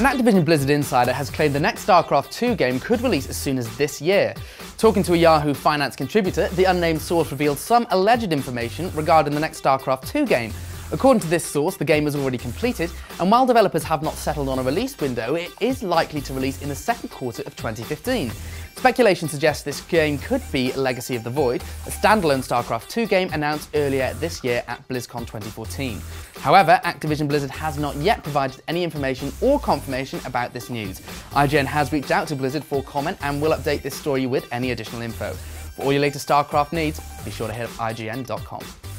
An Activision Blizzard insider has claimed the next StarCraft 2 game could release as soon as this year. Talking to a Yahoo Finance contributor, the unnamed source revealed some alleged information regarding the next StarCraft 2 game. According to this source, the game is already completed, and while developers have not settled on a release window, it is likely to release in the second quarter of 2015. Speculation suggests this game could be Legacy of the Void, a standalone StarCraft 2 game announced earlier this year at BlizzCon 2014. However, Activision Blizzard has not yet provided any information or confirmation about this news. IGN has reached out to Blizzard for comment and will update this story with any additional info. For all your latest StarCraft needs, be sure to hit up IGN.com.